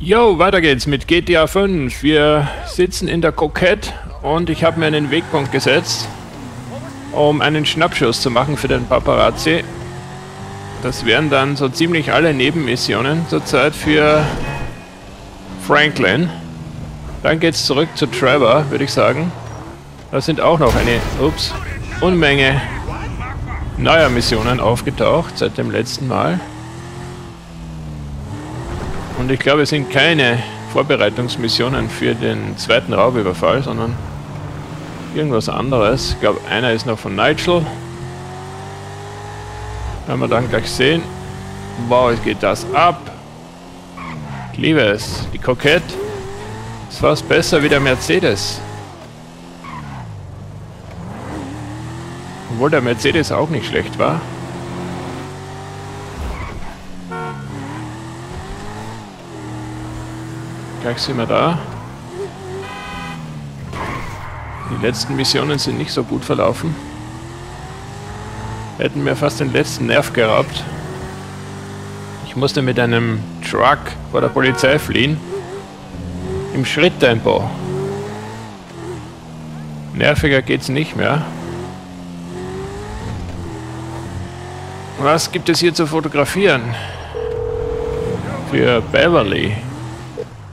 Jo, weiter geht's mit GTA 5. Wir sitzen in der Kokette und ich habe mir einen Wegpunkt gesetzt, um einen Schnappschuss zu machen für den Paparazzi. Das wären dann so ziemlich alle Nebenmissionen zurzeit für Franklin. Dann geht's zurück zu Trevor, würde ich sagen. Da sind auch noch eine, ups, Unmenge neuer Missionen aufgetaucht seit dem letzten Mal. Und ich glaube, es sind keine Vorbereitungsmissionen für den zweiten Raubüberfall, sondern irgendwas anderes. Ich glaube, einer ist noch von Nigel. Werden wir dann gleich sehen. Wow, es geht das ab. Ich liebe es. Die Kokette ist fast besser wie der Mercedes. Obwohl der Mercedes auch nicht schlecht war. Gleich sind wir da. Die letzten Missionen sind nicht so gut verlaufen. Hätten mir fast den letzten Nerv geraubt. Ich musste mit einem Truck vor der Polizei fliehen. Im Schritttempo. Nerviger geht's nicht mehr. Was gibt es hier zu fotografieren? Für Beverly.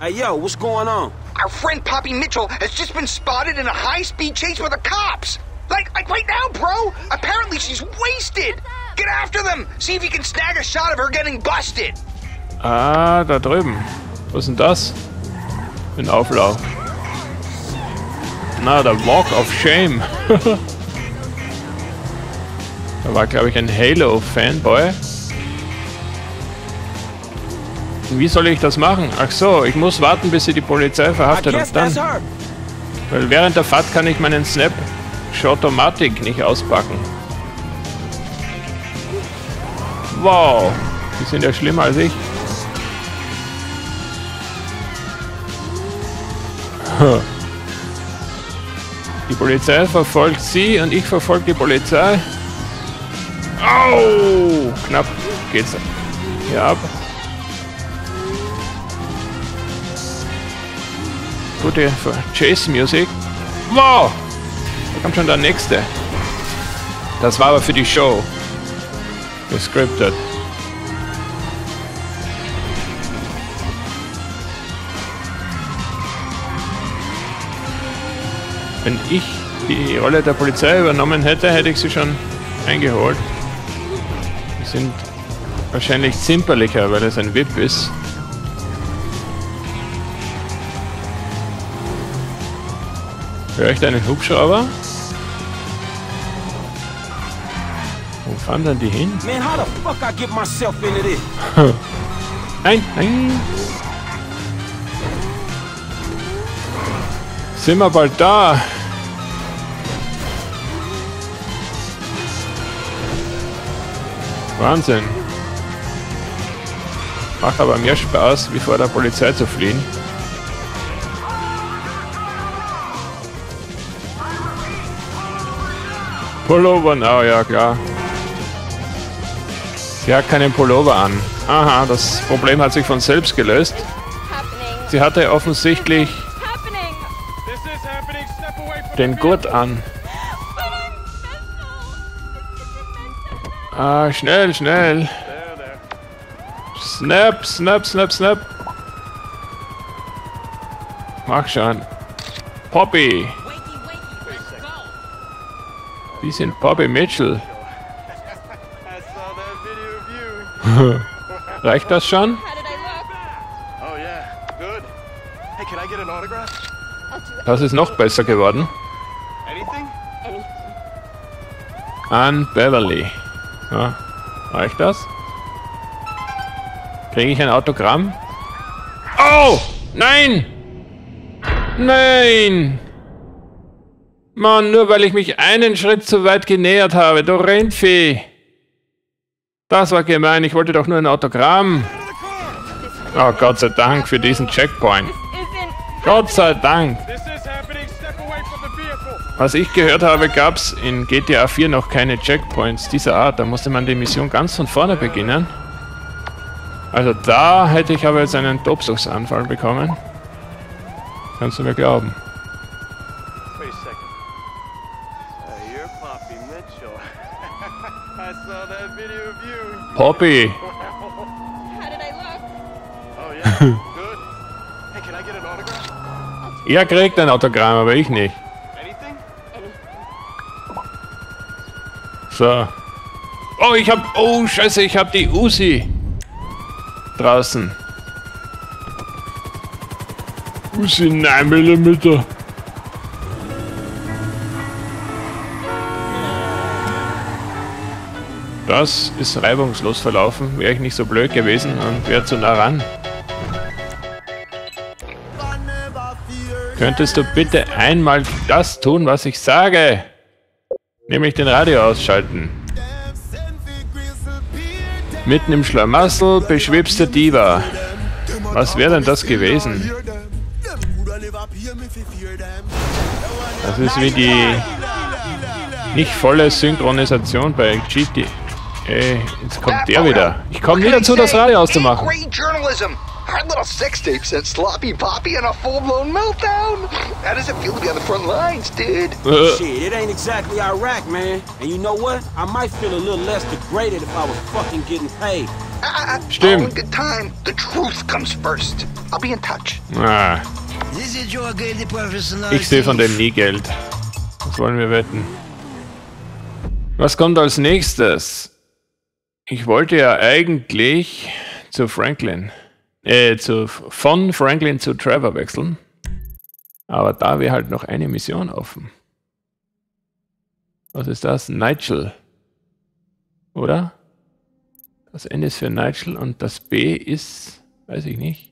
Hey, yo, what's going on? Our friend Poppy Mitchell has just been spotted in a high-speed chase with the cops. Like, like right now, bro. Apparently she's wasted. Get after them. See if you can snag a shot of her getting busted. Ah, da drüben. Was ist denn das? Ein Auflauf. Na, der Walk of Shame. da war, glaube ich, ein Halo-Fanboy. Wie soll ich das machen? Ach so, ich muss warten, bis sie die Polizei verhaftet und dann... Weil während der Fahrt kann ich meinen Snap Shotomatic nicht auspacken. Wow, die sind ja schlimmer als ich. Die Polizei verfolgt sie und ich verfolge die Polizei. Au! Knapp geht's hier ab. Gute Chase Music. Wow! Da kommt schon der nächste. Das war aber für die Show. Gescriptet. Wenn ich die Rolle der Polizei übernommen hätte, hätte ich sie schon eingeholt. Die sind wahrscheinlich zimperlicher, weil es ein VIP ist. Höre ich da einen Hubschrauber? Wo fahren denn die hin? Man, how the fuck I get myself into this? Nein, nein. Sind wir bald da? Wahnsinn. Macht aber mehr Spaß, wie vor der Polizei zu fliehen. Pullover, na ja klar. Sie hat keinen Pullover an. Aha, das Problem hat sich von selbst gelöst. Sie hatte offensichtlich den Gurt an. Ah, schnell, schnell. Snap, snap, snap, snap. Mach schon. Poppy. Die sind Bobby Mitchell. Reicht das schon? Das ist noch besser geworden. An Beverly. Ja, reicht das? Kriege ich ein Autogramm? Oh! Nein! Nein! Mann, nur weil ich mich einen Schritt zu weit genähert habe, du Rindvieh. Das war gemein, ich wollte doch nur ein Autogramm. Oh, Gott sei Dank für diesen Checkpoint. Gott sei Dank. Was ich gehört habe, gab es in GTA 4 noch keine Checkpoints dieser Art. Da musste man die Mission ganz von vorne beginnen. Also da hätte ich aber jetzt einen Tobsuchtsanfall bekommen. Kannst du mir glauben. Wait a second. Uh, you're Poppy Mitchell. I saw that video of you. Poppy! How did I look? Oh yeah, good. Hey, can I get an autograph? Er kriegt ein Autogramm, aber ich nicht. So. Oh, ich hab... Oh, scheiße, ich hab die Usi. Draußen. Usi 9 mm. Das ist reibungslos verlaufen. Wäre ich nicht so blöd gewesen und wäre zu nah ran. Könntest du bitte einmal das tun, was ich sage? Nämlich den Radio ausschalten. Mitten im Schlamassel beschwebste Diva. Was wäre denn das gewesen? Das ist wie die nicht volle Synchronisation bei GT. Ey, jetzt kommt der wieder. Ich komme nie dazu, das Radio auszumachen. Great journalism. Our little sex tape sent Sloppy Poppy on a full-blown meltdown. How does it feel to be on the front lines, dude? Äh, Shit, it ain't exactly Iraq, man. And you know what? I might feel a little less degraded if I was fucking getting paid. Ah, Stimmt. all in good time. The truth comes first. I'll be in touch. ah, ich sehe von dem nie Geld. Was wollen wir wetten? Was kommt als nächstes? Ich wollte ja eigentlich zu Franklin. Äh, zu, von Franklin zu Trevor wechseln. Aber da wäre halt noch eine Mission offen. Was ist das? Nigel. Oder? Das N ist für Nigel und das B ist, weiß ich nicht.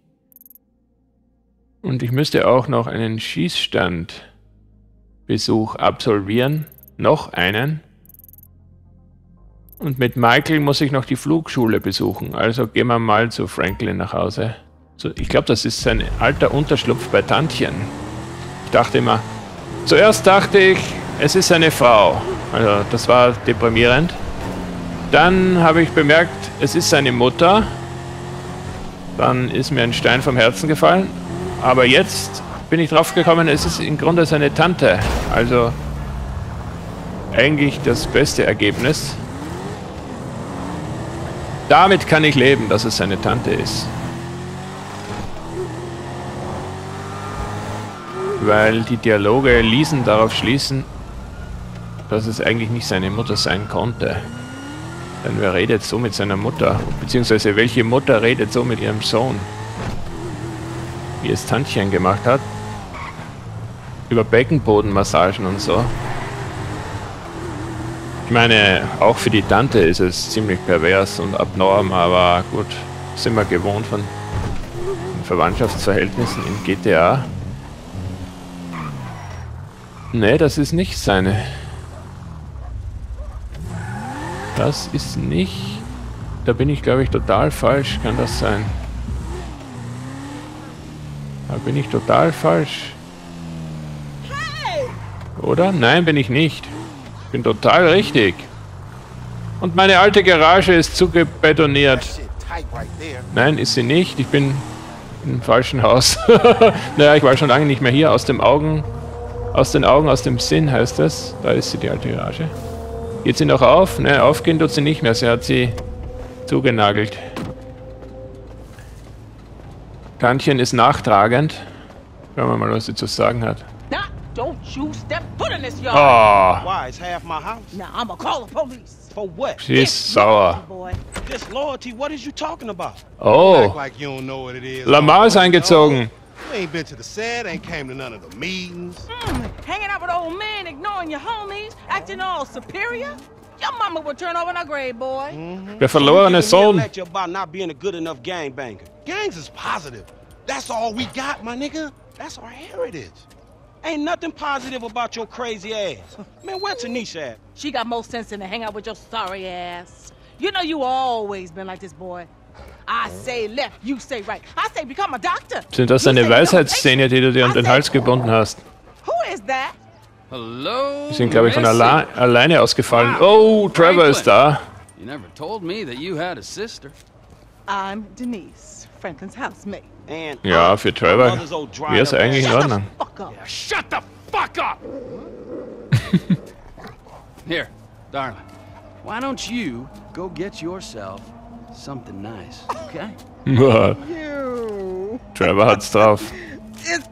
Und ich müsste auch noch einen Schießstandbesuch absolvieren. Noch einen. Und mit Michael muss ich noch die Flugschule besuchen. Also gehen wir mal zu Franklin nach Hause. So, ich glaube, das ist sein alter Unterschlupf bei Tantchen. Ich dachte immer, zuerst dachte ich, es ist seine Frau. Also das war deprimierend. Dann habe ich bemerkt, es ist seine Mutter. Dann ist mir ein Stein vom Herzen gefallen. Aber jetzt bin ich drauf gekommen, es ist im Grunde seine Tante. Also eigentlich das beste Ergebnis. Damit kann ich leben, dass es seine Tante ist. Weil die Dialoge ließen darauf schließen, dass es eigentlich nicht seine Mutter sein konnte. Denn wer redet so mit seiner Mutter? Beziehungsweise welche Mutter redet so mit ihrem Sohn? Wie es Tantchen gemacht hat. Über Beckenbodenmassagen und so. Ich meine, auch für die Tante ist es ziemlich pervers und abnorm, aber gut, sind wir gewohnt von Verwandtschaftsverhältnissen in GTA. Nee, das ist nicht seine. Das ist nicht... Da bin ich, glaube ich, total falsch. Kann das sein? Da bin ich total falsch. Oder? Nein, bin ich nicht. Bin total richtig. Und meine alte Garage ist zugebetoniert. Nein, ist sie nicht. Ich bin im falschen Haus. naja, ich war schon lange nicht mehr hier. Aus dem Augen, aus den Augen, aus dem Sinn heißt das. Da ist sie, die alte Garage. Geht sie noch auf? Ne, aufgehen tut sie nicht mehr. Sie hat sie zugenagelt. Tantchen ist nachtragend. Schauen wir mal, was sie zu sagen hat. Now, don't you step foot in this yard. Oh, Why? It's half my house. Now, I'ma call the police. For what? sie ist sauer. Boy. Disloyalty? What is you talking about? Act Oh, like you don't know what it is. Lamar ist Oh, eingezogen. You ain't been to the set, ain't came to none of the meetings. Mm, hanging out with old men, ignoring your homies, acting all superior. Your mama will turn over in her grave, boy. der verlorene Giving me a Sohn. lecture about not being a good enough gangbanger. Gangs is positive. That's all we got, my nigga. That's our heritage. Ain't nothing positive about your crazy ass. Man, where Tanisha at? She got more sense than to hang out with your sorry ass. You know you always been like this, boy. I say left, you say right. I say become a doctor. Sind das deine a Weisheitszähne, die du dir um den Hals gebunden hast? Who is that? Hello. Die sind, glaube ich, von Missy. alle alleine ausgefallen. Oh, Trevor ist da. You never told me that you had a sister. I'm Denise, Franklin's housemate. And Ja, für my Trevor mother's old dried wäre es up eigentlich in Ordnung. Shut the fuck up! Here, darling. Why don't you go get yourself something nice, okay? You. Trevor hat's drauf. Is,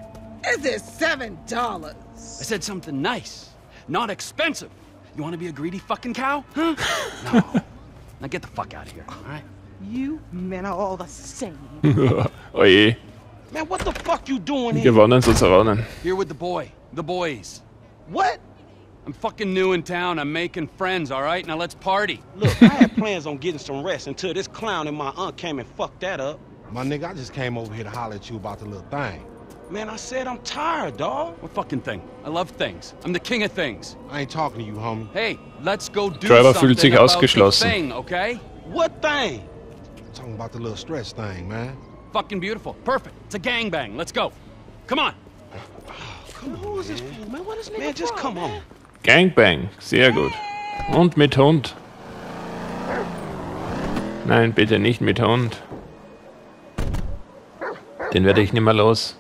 is it seven dollars? I said something nice, not expensive. You want to be a greedy fucking cow? Huh? No. now get the fuck out of here, all right? You men are all the same. Oje, Man, what the fuck you doing here? gewonnen so zerronnen. Here with the boy, the boys. What? I'm fucking new in town. I'm making friends, all right? Now let's party. Look, I had plans on getting some rest until this clown and my aunt came and fucked that up. My nigga, I just came over here to holler at you about the little thing. Man, I said I'm tired, dog. What fucking thing? I love things. I'm the king of things. I ain't talking to you, homie. Hey, let's go do Trevor something fühlt sich about ausgeschlossen. the thing, okay? What thing? I'm talking about the little stretch thing, man. Fucking beautiful. Perfect. It's a gangbang. Let's go. Come on. Who is this fool, man? What is Man, just come on. Gangbang, sehr gut. Und mit Hund. Nein, bitte nicht mit Hund. Den werde ich nicht mehr los.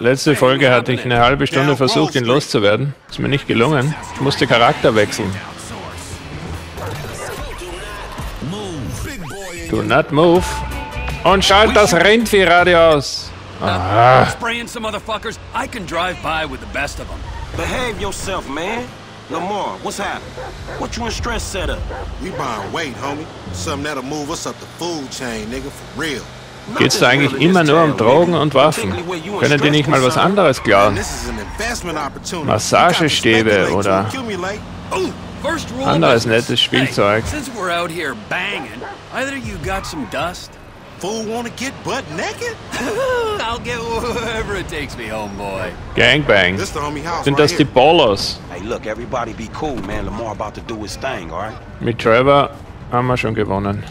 Letzte Folge hatte ich eine halbe Stunde versucht, ihn loszuwerden. Ist mir nicht gelungen. Ich musste Charakter wechseln. Do not move. Und schalt das Rentviehradio aus. Spraying some motherfuckers. I can drive by with the best of them. Behave yourself, man. Lamar, what's happening? What you in stress set up? We buying weight, homie. Something that'll move us up the food chain, nigga, for real. Geht's da eigentlich immer nur um Drogen und Waffen? Können die nicht mal was anderes And klauen? Massagestäbe oder- Anderes nettes Spielzeug. Hey, since we're out here banging, either you got some dust, Fool wanna get butt naked? I'll get wherever it takes me, homeboy. Gangbang. This the homie house Sind das die. Ballers? Hey, look, everybody be cool, man. Lamar about to do his thing, all right? Mit Trevor haben wir schon gewonnen.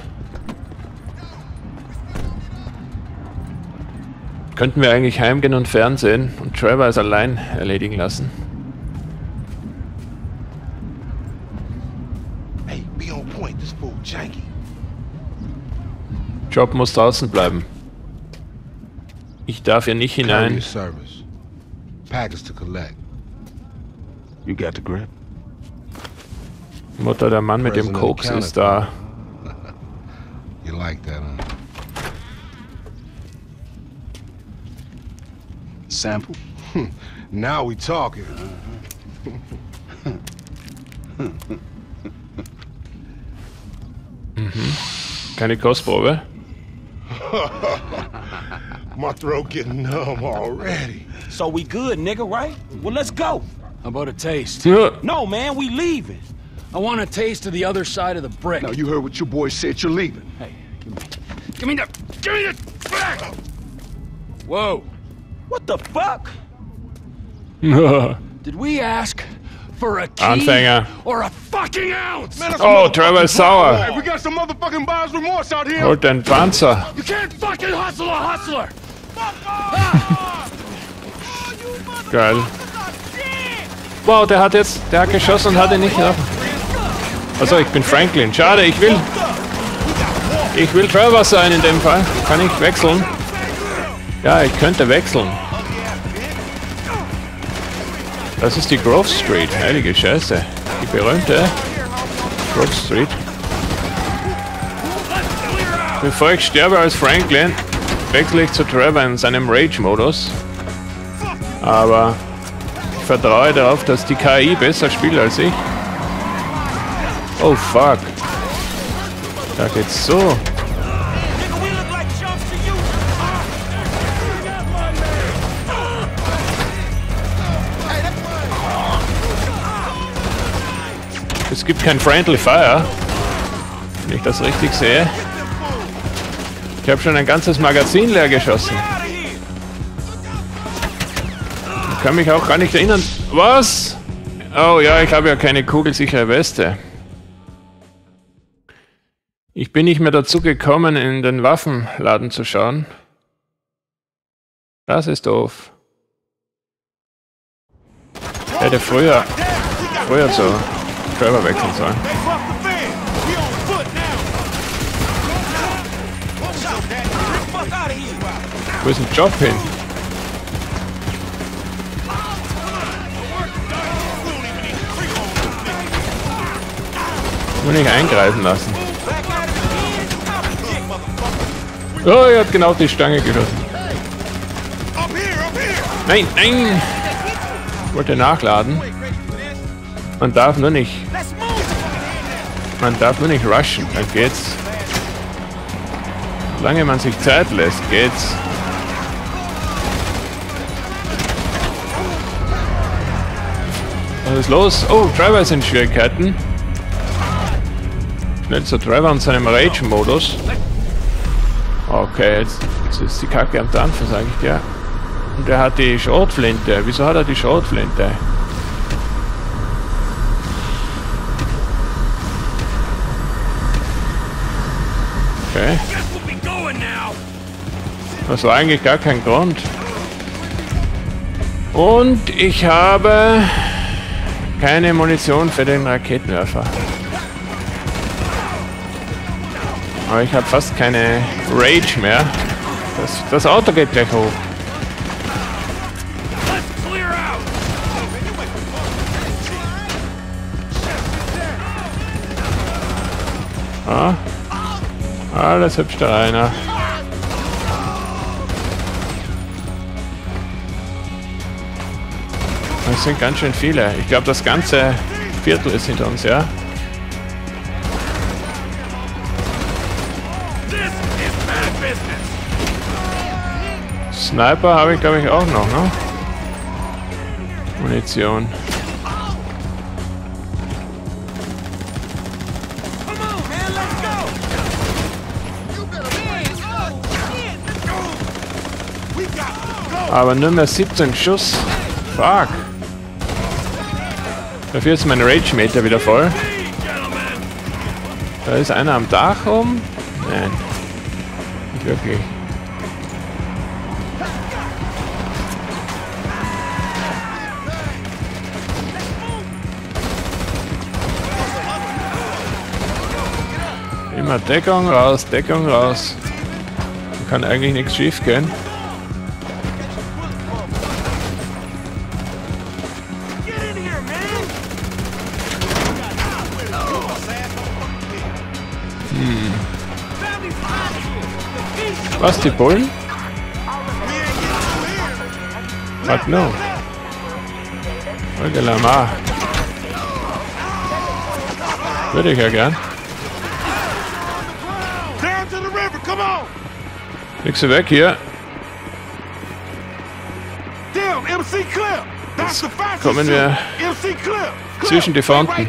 Könnten wir eigentlich heimgehen und Fernsehen und Trevor es allein erledigen lassen? Job muss draußen bleiben. Ich darf hier nicht hinein. service. Package to collect. You got the grip? Mutter, der Mann mit dem Koks ist da. You like that, huh? Sample? Now we talking. Keine Kostprobe. My throat getting numb already. So we good, nigga, right? Well, let's go. How about a taste? Ja, No, man, we leaving. I want a taste of the other side of the brick. Now, you heard what your boy said. You're leaving. Hey, give me, give me the, give me the back. Whoa! What the fuck? Did we ask for a key Anfänger. or a fucking ounce? Man, that's Oh, Trevor sauer. Hey, we got some motherfucking buyer's remorse out here. Holt den Panzer. You can't fucking hustle a hustler. Geil. Wow, der hat jetzt, der hat geschossen und hat ihn nicht getroffen. Also ich bin Franklin. Schade, ich will, ich will Trevor sein in dem Fall. Kann ich wechseln? Ja, ich könnte wechseln. Das ist die Grove Street. Heilige Scheiße. Die berühmte Grove Street. Bevor ich sterbe als Franklin, wechsle ich zu Trevor in seinem Rage-Modus. Aber ich vertraue darauf, dass die KI besser spielt als ich. Oh fuck. Da geht's so. Gibt kein Friendly Fire. Wenn ich das richtig sehe. Ich habe schon ein ganzes Magazin leer geschossen. Ich kann mich auch gar nicht erinnern. Was? Oh ja, ich habe ja keine kugelsichere Weste. Ich bin nicht mehr dazu gekommen, in den Waffenladen zu schauen. Das ist doof. Hätte früher, früher zu selber wechseln sollen. Wo ist ein Job hin? Muss nicht eingreifen lassen. Oh, er hat genau die Stange geschossen. Nein, nein! Wollte nachladen. Man darf nur nicht. Man darf nur nicht rushen, dann geht's. Solange man sich Zeit lässt, geht's. Was ist los? Oh, Driver ist in Schwierigkeiten. Schnell zur Driver und seinem Rage-Modus. Okay, jetzt, jetzt ist die Kacke am Dampfen, sag ich dir. Und er hat die Schrotflinte. Wieso hat er die Schrotflinte? Okay. Das war eigentlich gar kein Grund. Und ich habe keine Munition für den Raketenwerfer. Aber ich habe fast keine Rage mehr. Das, das Auto geht gleich hoch. Alles hübsch da einer. Das sind ganz schön viele. Ich glaube, das ganze Viertel ist hinter uns, ja? Sniper habe ich, glaube ich, auch noch, ne? Munition. Aber nur mehr 17 Schuss. Fuck. Dafür ist mein Rage-Meter wieder voll. Da ist einer am Dach oben. Nein. Nicht wirklich. Immer Deckung raus, Deckung raus. Kann eigentlich nichts schief gehen. Was, die Bullen? What no? Folge Lamar. Würde ich ja gern. Nix weg hier. Damn, MC Clip! That's the fastest kommen wir zwischen die Fronten.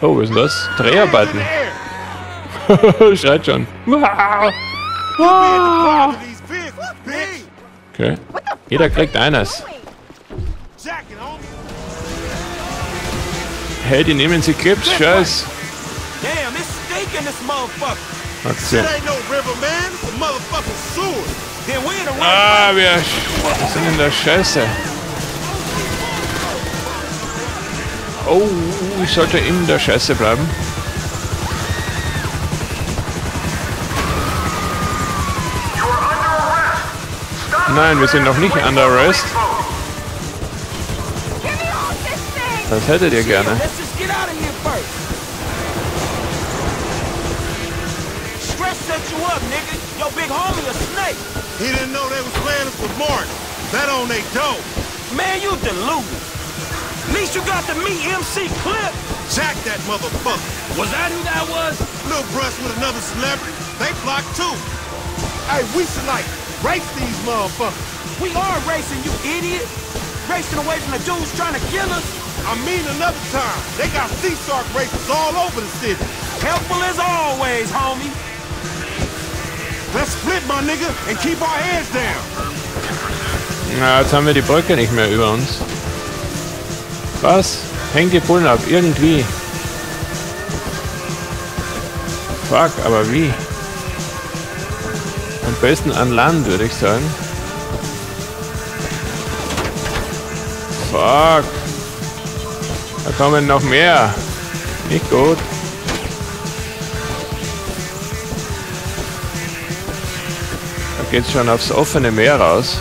Oh, was ist denn das? Dreharbeiten. Schreit schon. Okay. Jeder kriegt eines. Hey, die nehmen sie Clips. Scheiß. Right Ah, wir sind in der Scheiße. Oh, ich sollte in der Scheiße bleiben. Nein, wir sind noch nicht under arrest. Das hättet ihr gerne. He didn't know they was playing us with Martin. That on they dope. Man, you deluded. At least you got to meet MC Clip. Jack that motherfucker. Was that who that was? Little brush with another celebrity. They blocked too. Hey, we should like race these motherfuckers. We are racing, you idiot. Racing away from the dudes trying to kill us. I mean another time. They got sea shark races all over the city. Helpful as always, homie. Let's split, my nigga, and keep our heads down. Na, jetzt haben wir die Brücke nicht mehr über uns. Was? Häng die Bullen ab, irgendwie. Fuck, aber wie? Am besten an Land, würde ich sagen. Fuck. Da kommen noch mehr. Nicht gut. Da geht's schon aufs offene Meer raus.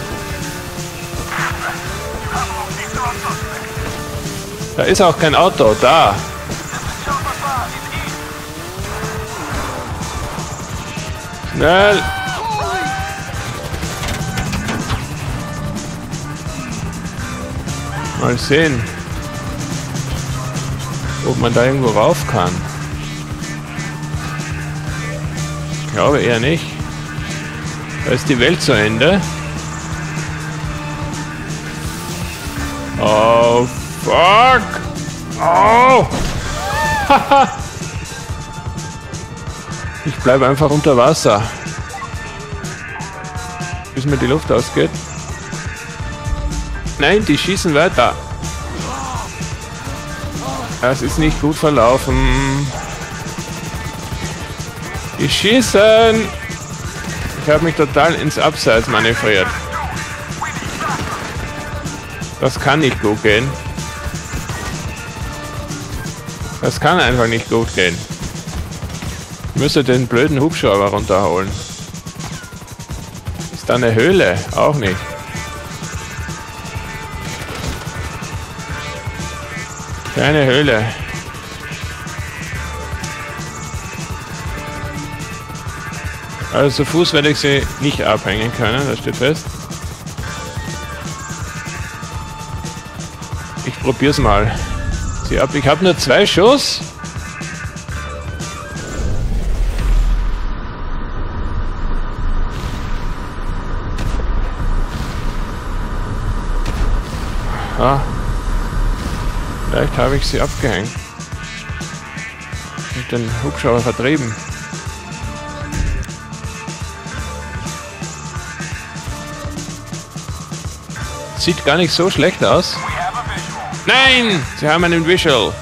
Da ist auch kein Auto, da. Schnell! Mal sehen, ob man da irgendwo rauf kann. Ich glaube eher nicht. Da ist die Welt zu Ende. Oh, fuck! Oh! ich bleibe einfach unter Wasser. Bis mir die Luft ausgeht. Nein, die schießen weiter. Das ist nicht gut verlaufen. Die schießen! Ich habe mich total ins Abseits manövriert. Das kann nicht gut gehen. Das kann einfach nicht gut gehen. Ich müsste den blöden Hubschrauber runterholen. Ist da eine Höhle? Auch nicht. Keine Höhle. Also zu Fuß werde ich sie nicht abhängen können, das steht fest. Ich probier's mal. Ich habe nur zwei Schuss. Ah. Vielleicht habe ich sie abgehängt. Und den Hubschrauber vertrieben. Sieht gar nicht so schlecht aus. Nein! Sie haben einen Visual.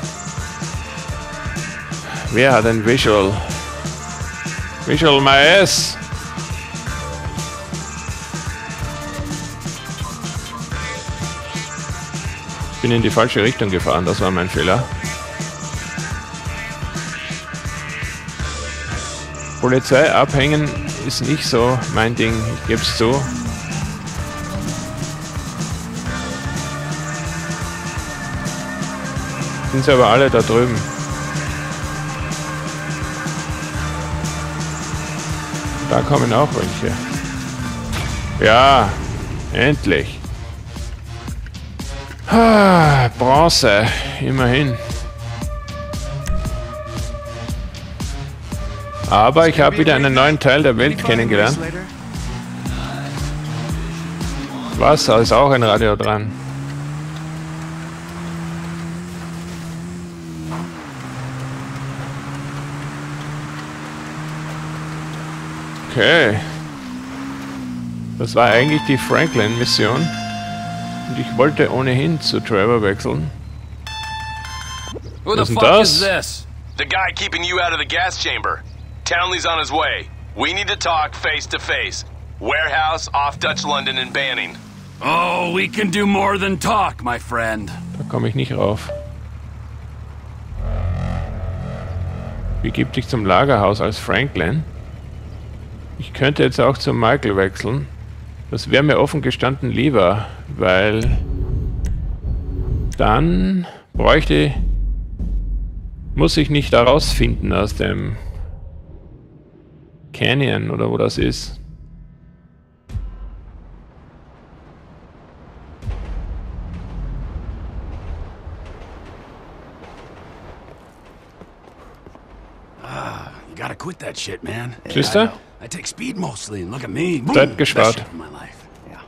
Wer hat ein Visual? Visual my ass. Bin in die falsche Richtung gefahren, das war mein Fehler. Polizei abhängen ist nicht so mein Ding, ich gebe es zu. Sind sie aber alle da drüben. Da kommen auch welche. Ja, endlich. Ah, Bronze, immerhin. Aber ich habe wieder einen neuen Teil der Welt kennengelernt. Was? Da ist auch ein Radio dran. Okay. Das war eigentlich die Franklin-Mission. Und ich wollte ohnehin zu Trevor wechseln. Who the Was denn fuck das? is this? The guy keeping you out of the gas chamber. Townley's on his way. We need to talk face to face. Warehouse off Dutch London and Banning. Oh, we can do more than talk, my friend. Da komme ich nicht rauf. Begib dich zum Lagerhaus als Franklin. Ich könnte jetzt auch zu Michael wechseln. Das wäre mir offen gestanden lieber, weil dann bräuchte muss ich nicht da rausfinden aus dem Canyon oder wo das ist. You gotta quit that shit, man. Siehst I take speed mostly, and look at me. Boom, Zeit best gespart. shit of my life. Yeah.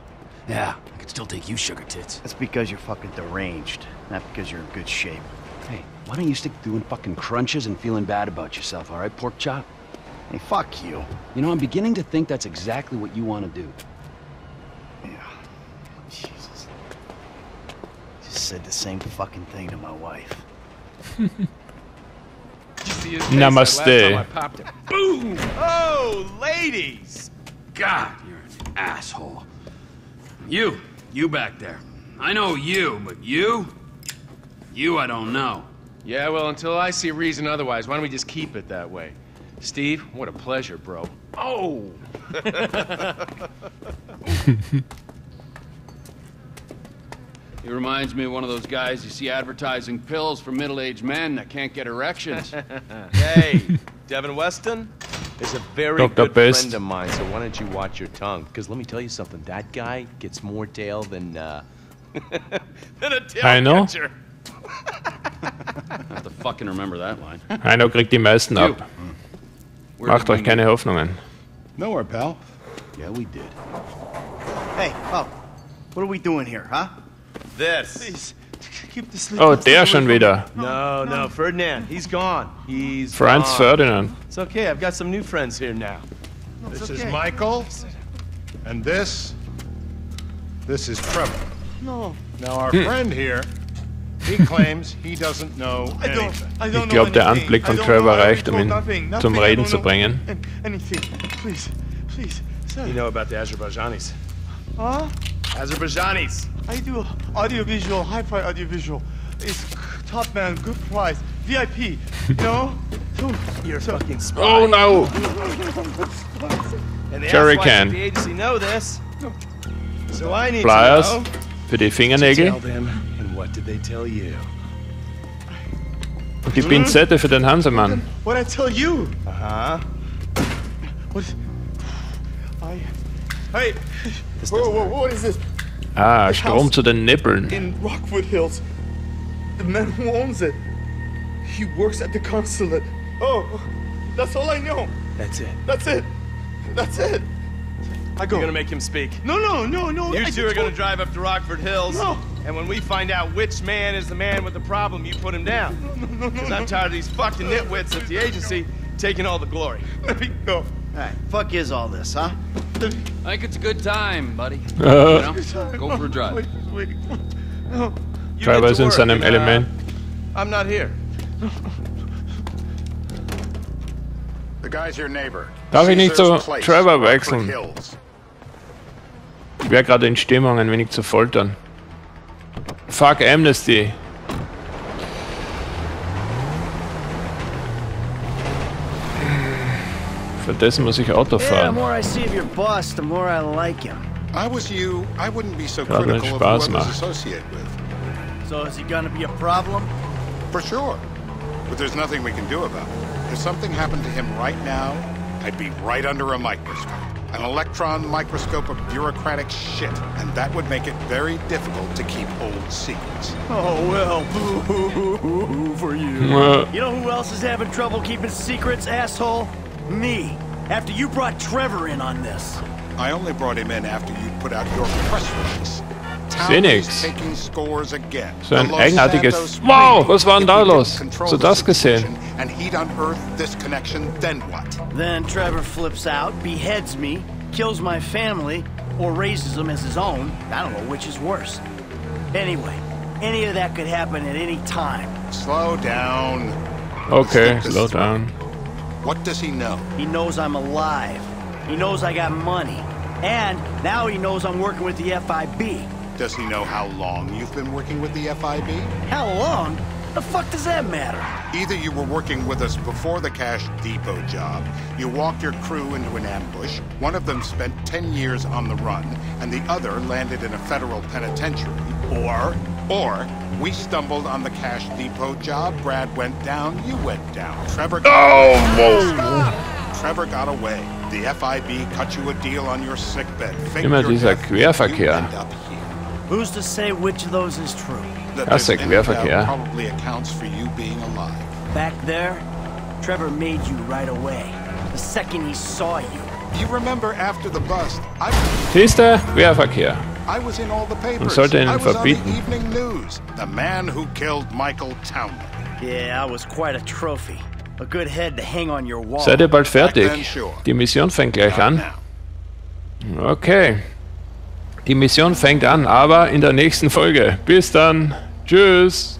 Yeah, I could still take you sugar tits. That's because you're fucking deranged, not because you're in good shape. Hey, why don't you stick doing fucking crunches and feeling bad about yourself, all right, pork chop? Hey, fuck you. You know, I'm beginning to think that's exactly what you want to do. Yeah. Jesus. Just said the same fucking thing to my wife. Namaste. Boom! Oh, ladies! God, you're an asshole. You, you back there. I know you, but you? You I don't know. Yeah, well, until I see a reason otherwise, why don't we just keep it that way? Steve, what a pleasure, bro. Oh! He reminds me of one of those guys you see advertising pills for middle-aged men that can't get erections. hey, Devin Weston is a very Dr. good Best. friend of mine, so why don't you watch your tongue? Because let me tell you something, that guy gets more tail than, uh, than a tail Heino? catcher. I have to fucking remember that line. Heino kriegt die meisten ab. Where Macht euch keine Hoffnungen. Nowhere, pal. Yeah, we did. Hey, oh, what are we doing here, huh? This. Keep the Oh, der schon wieder. No, no, Ferdinand, he's gone. He's Franz gone. Ferdinand. It's okay, I've got some new friends here now. This is Michael. And this. This is Trevor. No. Now, our Hmm. friend here, he claims he doesn't know I don't. anything. I Ich don't know glaube, der anything. Anblick I von don't Trevor know. I reicht, um ihn nothing, zum Reden don't zu know bringen. an- Anything. Please, please, sir. You know about the Azerbaijanis. Huh? Azerbaijanis. I do audiovisual, hi-fi audiovisual. It's top man, good price, VIP. You know? So, You're a so, fucking spy. Oh no! And the Jerry can. the agency know this. So I need Pliers to know. für die Tell Fingernägel them, and what did they tell you? und die Pinzette für den Hansemann. what I tell you? Uh-huh. What? I. Hey. Whoa, whoa, what is this? Ah, Strom to the Nippeln. In Rockwood Hills. The man who owns it. He works at the consulate. Oh, that's all I know. That's it. That's it. That's it. I go. You're gonna make him speak. No, no, no, no. You I two are just gonna drive up to Rockford Hills. No. And when we find out which man is the man with the problem, you put him down. Because I'm tired of these fucking nitwits at the agency taking all the glory. Let me go. Alright, fuck is all this, huh? I think it's a good time, buddy. You know? Go for a drive. Wait, wait. No. You Trevor get ist to in work, uh, Element. I'm not here. The guy's your neighbor. Darf ich nicht so Caesar's Place, Trevor Rockford wechseln? Hills. Ich wäre gerade in Stimmung, ein wenig zu foltern. Fuck Amnesty. Für das muss ich Auto Yeah, the fahren. more I see of your boss, the more I like him. I was you, I wouldn't be so Gerade wenn critical of Spaß whoever's macht. with. So is he gonna be a problem? For sure. But there's nothing we can do about it. If something happened to him right now, I'd be right under a microscope. An electron microscope of bureaucratic shit. And that would make it very difficult to keep old secrets. Oh well, boo for you. You know who else is having trouble keeping secrets, asshole? Me. After you brought Trevor in on this. I only brought him in after you put out your press release. Phoenix. Taking scores again. So ein The eigenartiges- Wow, Ring. was war denn da If we can los? control Hast du das gesehen? And he'd unearth this connection, then what? Then Trevor flips out, beheads me, kills my family, or raises them as his own. I don't know which is worse. Anyway, any of that could happen at any time. Slow down. Okay, slow down. What does he know? He knows I'm alive. He knows I got money. And now he knows I'm working with the FIB. Does he know how long you've been working with the FIB? How long? The fuck does that matter? Either you were working with us before the Cash Depot job, you walked your crew into an ambush, one of them spent 10 years on the run, and the other landed in a federal penitentiary, or, or, we stumbled on the Cash Depot job, Brad went down, you went down. Trevor got oh, away. Trevor got away. The FIB cut you a deal on your sickbed. faked Immer your dieser death, you Querverkehr. up here. Who's to say which of those is true? That Das ist there's der Querverkehr. probably accounts for you being alive. Back there, Trevor made you right away. The second he saw you. You remember after the bust, I, Siehste? Querverkehr. I was in all the papers. sollte ihn I was on the verbieten. evening news. The man who killed Michael Townley. Yeah, I was quite a trophy. A good head to hang on your wall. Seid ihr bald fertig? Die Mission fängt gleich an. Okay. Die Mission fängt an, aber in der nächsten Folge. Bis dann. Tschüss.